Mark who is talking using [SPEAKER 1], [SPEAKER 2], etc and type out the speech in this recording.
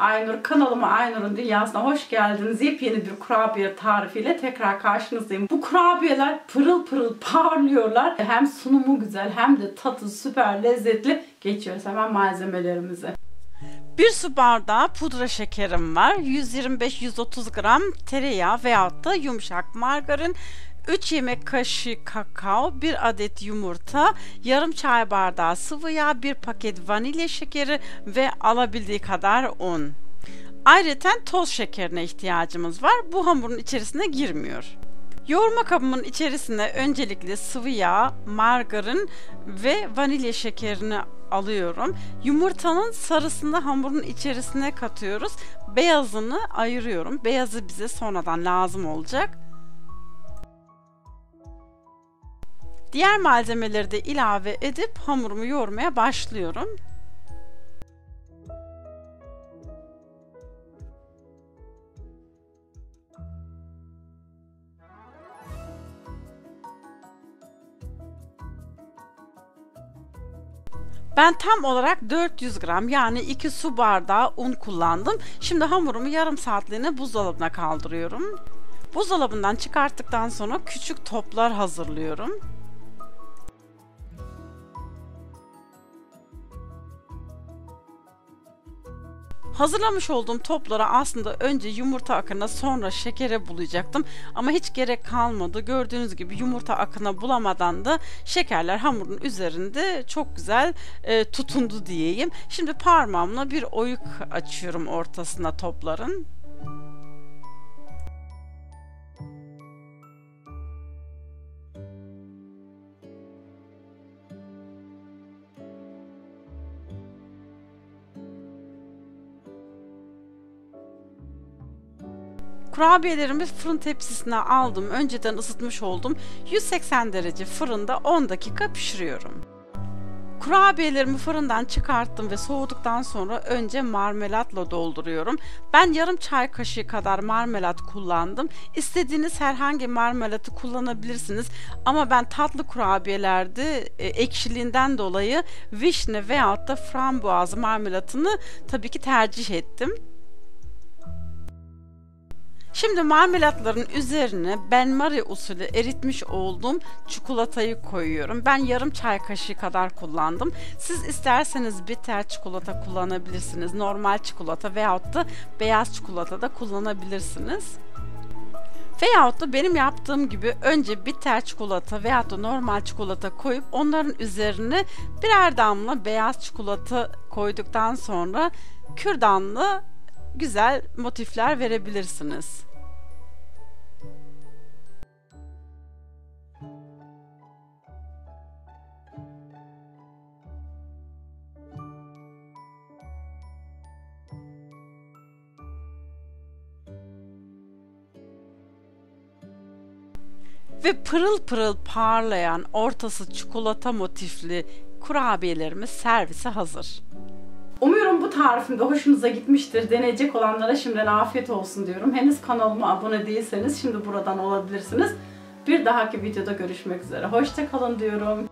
[SPEAKER 1] Aynur. Kanalıma Aynur'un dünyasına hoş geldiniz. Yepyeni bir kurabiye tarifiyle tekrar karşınızdayım. Bu kurabiyeler pırıl pırıl parlıyorlar. Hem sunumu güzel hem de tadı süper lezzetli. Geçiyoruz hemen malzemelerimize.
[SPEAKER 2] Bir su bardağı pudra şekerim var. 125-130 gram tereyağı veyahut da yumuşak margarin. 3 yemek kaşığı kakao, 1 adet yumurta, yarım çay bardağı sıvı yağ, 1 paket vanilya şekeri ve alabildiği kadar un. Ayrıca toz şekerine ihtiyacımız var. Bu hamurun içerisine girmiyor. Yoğurma kabımın içerisine öncelikle sıvı yağ, margarin ve vanilya şekerini alıyorum. Yumurtanın sarısını hamurun içerisine katıyoruz. Beyazını ayırıyorum. Beyazı bize sonradan lazım olacak. Diğer malzemeleri de ilave edip hamurumu yoğurmaya başlıyorum. Ben tam olarak 400 gram yani 2 su bardağı un kullandım. Şimdi hamurumu yarım saatliğine buzdolabına kaldırıyorum. Buzdolabından çıkarttıktan sonra küçük toplar hazırlıyorum. Hazırlamış olduğum toplara aslında önce yumurta akına sonra şekere bulayacaktım ama hiç gerek kalmadı. Gördüğünüz gibi yumurta akına bulamadan da şekerler hamurun üzerinde çok güzel e, tutundu diyeyim. Şimdi parmağımla bir oyuk açıyorum ortasına topların. Kurabiyelerimi fırın tepsisine aldım. Önceden ısıtmış oldum. 180 derece fırında 10 dakika pişiriyorum. Kurabiyelerimi fırından çıkarttım ve soğuduktan sonra önce marmelatla dolduruyorum. Ben yarım çay kaşığı kadar marmelat kullandım. İstediğiniz herhangi marmelatı kullanabilirsiniz. Ama ben tatlı kurabiyelerde e, ekşiliğinden dolayı vişne veyahut da frambuaz marmelatını tabii ki tercih ettim. Şimdi marmelatların üzerine benmari usulü eritmiş olduğum çikolatayı koyuyorum. Ben yarım çay kaşığı kadar kullandım. Siz isterseniz bitter çikolata kullanabilirsiniz. Normal çikolata veyahut da beyaz çikolata da kullanabilirsiniz. Veyahut da benim yaptığım gibi önce bitter çikolata veyahut da normal çikolata koyup onların üzerine birer damla beyaz çikolata koyduktan sonra kürdanlı güzel motifler verebilirsiniz. Ve pırıl pırıl parlayan ortası çikolata motifli kurabiyelerimiz servise hazır.
[SPEAKER 1] Umuyorum bu tarifim de hoşunuza gitmiştir. Deneyecek olanlara şimdiden afiyet olsun diyorum. Henüz kanalıma abone değilseniz şimdi buradan olabilirsiniz. Bir dahaki videoda görüşmek üzere. Hoşçakalın diyorum.